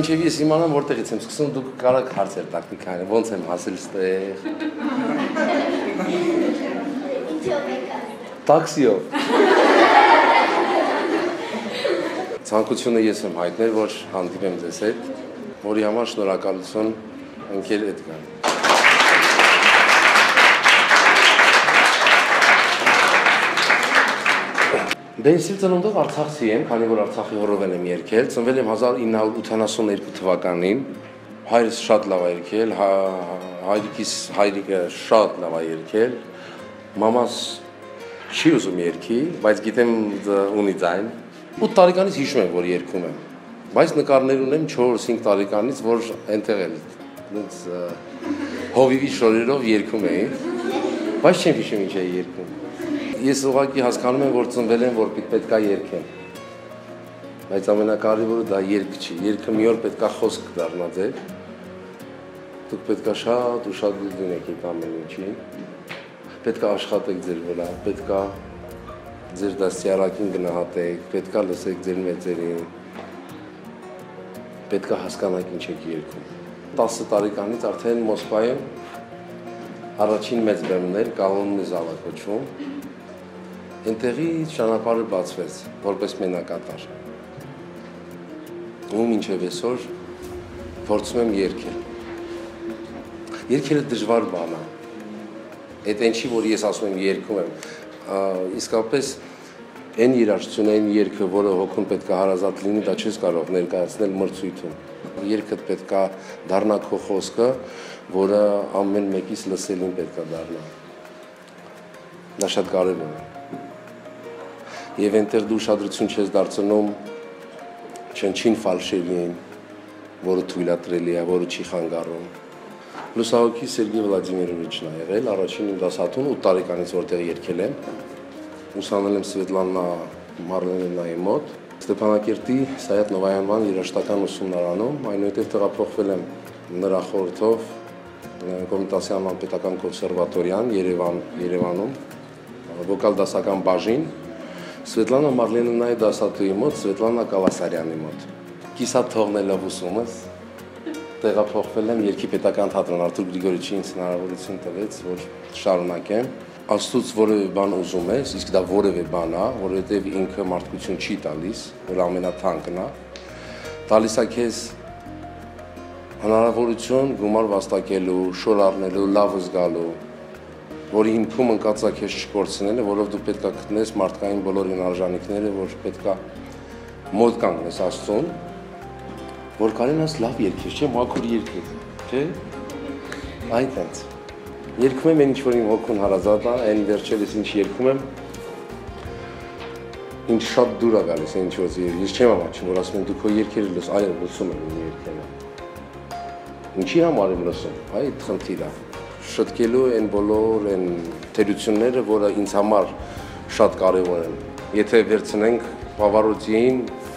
մինչև ես իմանամ որտեղից եմ սկսում, դուք կարող հարցեր տաք մի քանի, ո՞նց եմ հասել ստեղ։ Տաքսիով։ Ցանկությունը ես եմ հայտնել, որ հանդիպեմ ձեզ հետ, որի համար շնորհակալություն ընկեր Էդգար։ Դե ես ծնունդով Արցախցի եմ, քանի որ Արցախի հորովեն եմ եկել, ծնվել եմ 1982 թվականին։ Հայրս շատ լավ է եկել, հայրիկիս հայրիկը շատ լավ է եկել։ Մամաս չի ուզում երկի, բայց գիտեմ ունի ձայն։ 8 տարեկանից հիշում եմ, որ երգում եմ։ Բայց նկարներ ունեմ 4-5 տարեկանից, որ այնտեղ էլ հովիվի շորերով երգում էի։ Բայց չեմ հիշում ինչ էի երգում ես ուղղակի հասկանում եմ, որ ծնվել եմ, որ պետքա երգեմ։ Բայց ամենակարևորը դա երգ չի։ Երգը մի օր պետքա խոսք դառնա ձեր։ Դուք պետքա շատ ուշադրություն եք ամեն ինչին։ Պետքա աշխատեք ձեր վրա, պետքա ձեր դաստիարակին գնահատեք, պետքա լսեք ձեր մեծերին։ Պետքա հասկանաք ինչ եք երգում։ 10 տարեկանից արդեն Մոսկվայում առաջին մեծ բեմներ կանոնի զալա կոչվում Այնտեղի ճանապարհը բացվեց որպես մենակատար։ Ու մինչև այսօր փորձում եմ երգել։ Երգելը դժվար բան է։ Այդ ինչի որ ես ասում եմ երգում եմ, իսկապես այն երաժշտությունը, այն երգը, որը հոգուն պետք է հարազատ լինի, դա չես կարող ներկայացնել մրցույթում։ Երգը պետք է դառնա քո խոսքը, որը ամեն մեկից լսելին պետք է դառնա։ Դա շատ կարևոր է եւ այնտեղ դու ուշադրություն չես դարձնում չնչին ֆալշերին, որը թույլատրելի է, որը չի խանգարում։ Լուսահոգի Սերգեյ Վլադիմիրովիչն է եղել, առաջին իմ դասատուն 8 տարեկանից որտեղ երկել եմ։ Ուսանել եմ Սվետլանա Մարլենինայի մոտ, Ստեփանակերտի Սայաթ Նովայանման երաշտական ուսումնարանում, այնուհետև տեղափոխվել եմ նրա խորհրդով Կոմիտասյան պետական կոնսերվատորիան Երևան Երևանում վոկալ դասական բաժին Սվետլանա Մարլենինայի դասատուի մոտ, Սվետլանա Կալասարյանի մոտ։ Կիսա թողնելով ուսումս տեղափոխվել եմ Երկի պետական թատրոն Արթուր Գրիգորիչի ինձ հնարավորություն տվեց, որ շարունակեմ։ Աստուծո որևէ բան ուզում ես, իսկ դա որևէ բան է, որովհետև ինքը մարդկություն չի տալիս, որ ամենաթանկն է։ Տալիս է քեզ հնարավորություն գումար վաստակելու, շոր առնելու, լավ զգալու, որի հիմքում ընկած է քեզ չկորցնելը, որով դու պետքա գտնես մարդկային բոլոր հնարժանիքները, որ պետքա մոտ կանգնես Աստծուն, որ կարենաս լավ երկես, չէ, մաքուր երկես, չէ։ Այդ այնց։ Երկում եմ այն ինչ որ իմ հոգուն հարազատ է, այն վերջերս ինչ երկում եմ, ինչ շատ դուր է գալիս ինչ որ ես չեմ ամաչում, որ ասում են դու քո երկերը լս, այո, լսում եմ իմ երկերը։ Ինչի համար եմ լսում։ Այդ խնդիրը շտկելու այն բոլոր այն թերությունները, որը ինձ համար շատ կարևոր են։ Եթե վերցնենք Բավարոցիին,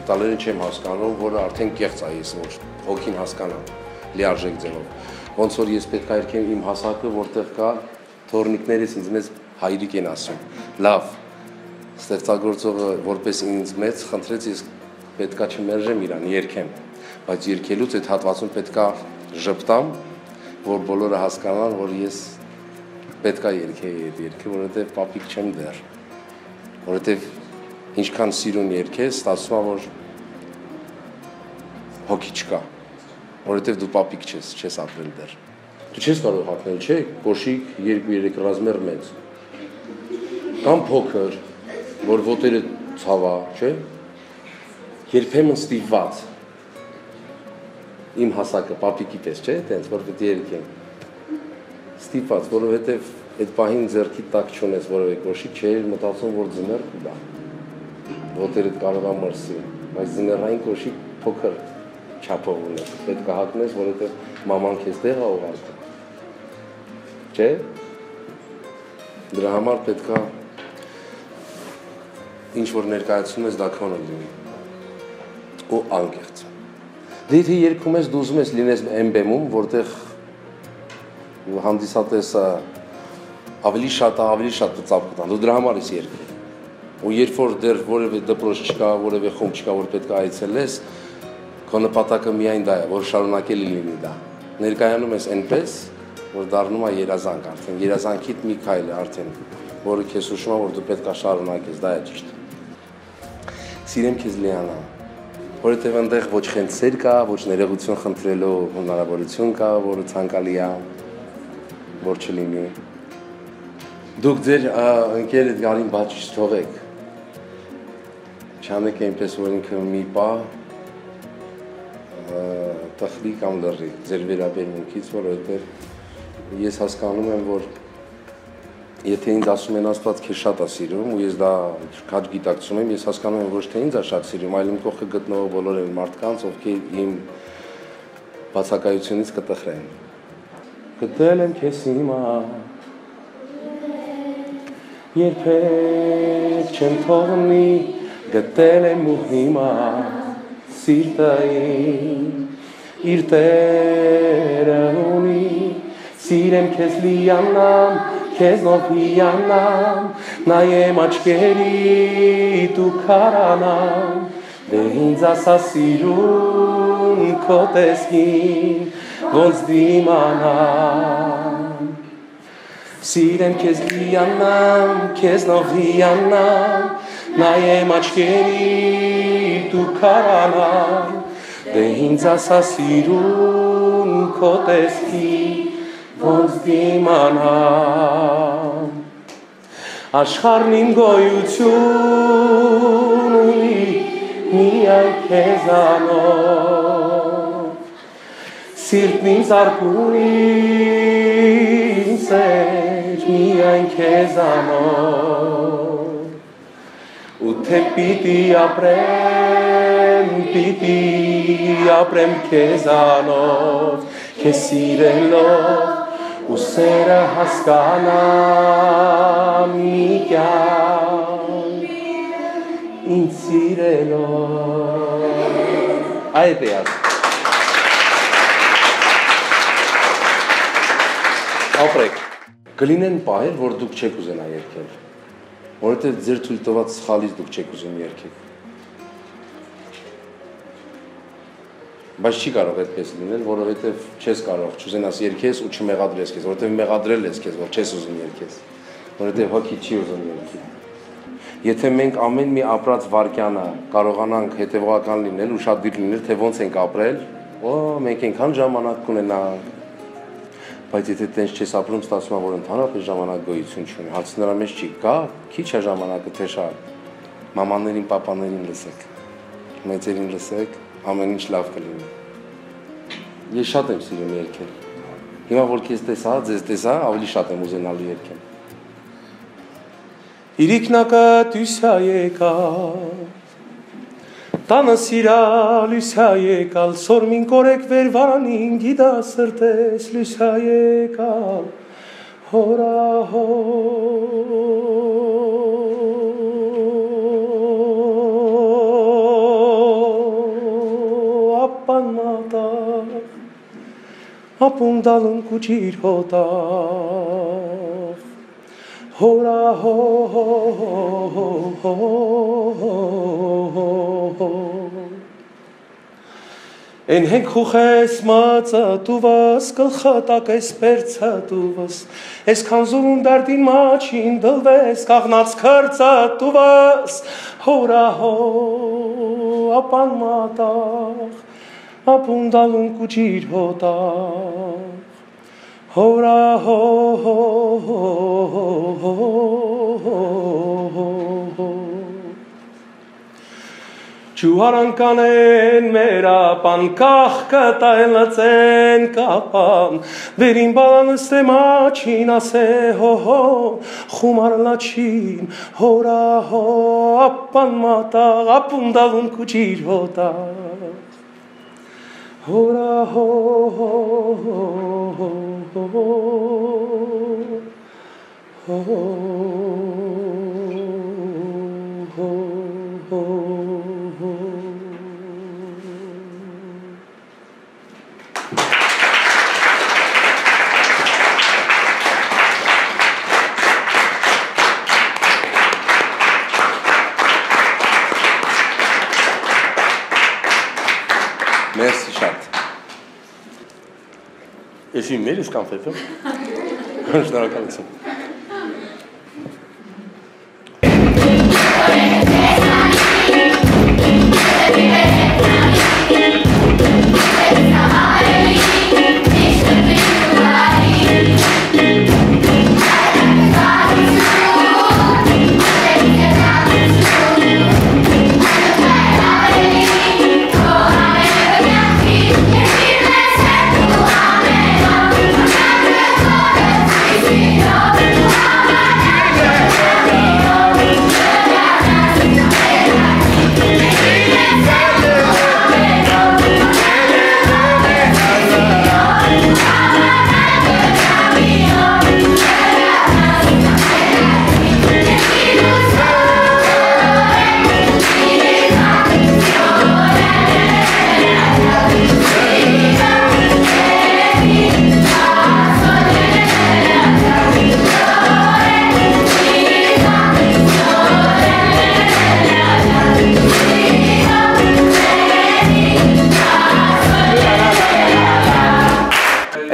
իտալերեն չեմ հասկանում, որը արդեն կեղծ է ես որ հոգին հասկանա լիարժեք ձևով։ Ոնց որ ես պետք է երկեմ իմ հասակը, որտեղ կա թորնիկներից ինձ մեծ հայրիկ են ասում։ Լավ, ստեղծագործողը որպես ինձ մեծ խնդրեց ես պետքա չմերժեմ իրան, երկեմ, բայց երկելուց այդ հատվածում պետքա ժպտամ որ բոլորը հասկանան, որ ես պետքա երկեի այդ երգը, որովհետև պապիկ չեմ դեռ։ Որովհետև ինչքան սիրուն երգես, ստացվում է, որ հոգի չկա։ Որովհետև դու պապիկ չես, չես ապրել դեռ։ Դու չես կարող հատնել, չէ՞, կոշիկ 2-3 ռազմեր մեծ։ Կամ փոքր, որ ոտերը ցավա, չէ՞։ Երբեմն ստիպված իմ հասակը պապիկի պես, չէ՞, տենց որ է երկեմ։ Ստիպված, որովհետև այդ պահին ձեռքի տակ չունես որևէ կոշիկ, չէ, մտածում որ ձմեռ կգա։ Ոտերդ կարող է մրսի, բայց ձմեռային կոշիկ փոքր չափով ունես։ Պետք է հագնես, որովհետև մաման քեզ տեղ է ուղարկում։ Չէ՞։ Դրա համար պետք է ինչ որ ներկայացնում ես դա քոնը լինի։ Ու անկեղծ Դե եթե երգում ես, դու ուզում ես լինես MBM-ում, որտեղ հանդիսատեսը ավելի շատ ավելի շատ ծափ կտան։ Դու դրա համար ես երգում։ Ու երբ որ դեռ որևէ դպրոց չկա, որևէ խումբ չկա, որ պետք է այցելես, քո նպատակը միայն դա է, որ շարունակելի լինի դա։ Ներկայանում ես այնպես, որ դառնում է երազանք արդեն, երազանքիդ մի քայլ է արդեն, որը քեզ ուշում է, որ դու պետք է շարունակես, դա է ճիշտ։ Սիրեմ քեզ Լիանա, որովհետև այնտեղ ոչ խնդրեր կա, ոչ ներողություն խնդրելու հնարավորություն կա, որը ցանկալի է, որ չլինի։ Դուք ձեր ընկերդ գարին բաճ թողեք։ Չանեք այնպես որ ինքը մի պա տխրի կամ լռի ձեր վերաբերմունքից, որովհետև ես հասկանում եմ, որ եթե ինձ ասում են Աստված քեզ շատ է սիրում ու ես դա քաջ գիտակցում եմ, ես հասկանում եմ ոչ թե ինձ է շատ սիրում, այլ իմ կողքը գտնվող բոլոր այն մարդկանց, ովքեր իմ բացակայությունից կտխրեն։ Գտել եմ քեզ հիմա Երբեք չեմ թողնի գտել եմ ու հիմա սիրտային իր տերը ունի սիրեմ քեզ լիանամ քեզնով հիանամ նայեմ աչքերի դու քարանամ դե ինձ ասա սիրուն քո տեսքին ոնց դիմանամ Սիրեմ քեզ լիանամ, քեզնով հիանամ, նայեմ աչքերի դու քարանամ, դե ինձ ասա սիրուն քո տեսքի, ոնց դիմանամ։ Աշխարհն իմ գոյություն ունի միայն քեզանով, սիրտն ինձ արքունի սեր միայն քեզանով ու թե պիտի ապրեմ պիտի ապրեմ քեզանով քեզ սիրելով ու սերը հասկանամ մի կյանք ինձ սիրելով այդ է ասում ապրեք։ Կլինեն պահեր, որ դուք չեք ուզենա երգել, որովհետև ձեր թույլ տված սխալից դուք չեք ուզում երգել։ Բայց չի կարող այդպես լինել, որովհետև չես կարող չուզենաս երգես ու չմեղադրես քեզ, որովհետև մեղադրել ես քեզ, որ չես ուզում երգես, որովհետև հոգի չի ուզում երգել։ Եթե մենք ամեն մի ապրած վարքյանը կարողանանք հետևողական լինել ու շատ դիպ լինել, թե ոնց ենք ապրել, օ, մենք այնքան ժամանակ կունենանք, բայց եթե տենց չես ապրում, ստացվում է, որ ընդհանրապես ժամանակ գոյություն չունի։ Հարցը նրա մեջ չի, կա, քիչ է ժամանակը, թե շատ։ Մամաներին, պապաներին լսեք։ Մեծերին լսեք, ամեն ինչ լավ կլինի։ Ես շատ եմ սիրում երգել։ Հիմա որ քեզ տեսա, ձեզ տեսա, ավելի շատ եմ ուզենալու երգել։ Իրիկնակը դուսա եկա Տանը սիրա լուսա եկալ, սորմին կորեք վերվանին, գիդա սրտես լուսա եկալ, հորա հո ապուն դալն կուչիր հոտավ, հորա հո հո հո հո հո Են հենք խուխես մածը տուվաս, կլխտակ ես պերցը տուվաս, ես քանզուն դարդին մաչին դլվես, կաղնած քրծը տուվաս, հորա հո, ապան մատաղ, ապուն դալուն կուջիր հոտաղ, հորա հո հո հո հո հո հո Ճուհարան կանեն մեր ապան կախ կտայլացեն կապան վերին բալանստե մաչին ասե հո հո խումար լաչին հորա հո ապան մատաղ ապունդալուն կուջիր հոտա հորա հո հո հո հո հո հո Էսի մեր ես կոնֆետը։ Շնորհակալություն։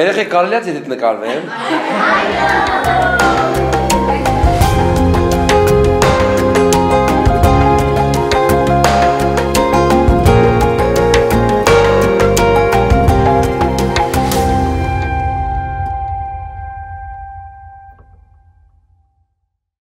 Երեխեք կարելի է դիտ նկարվեմ։ Այո։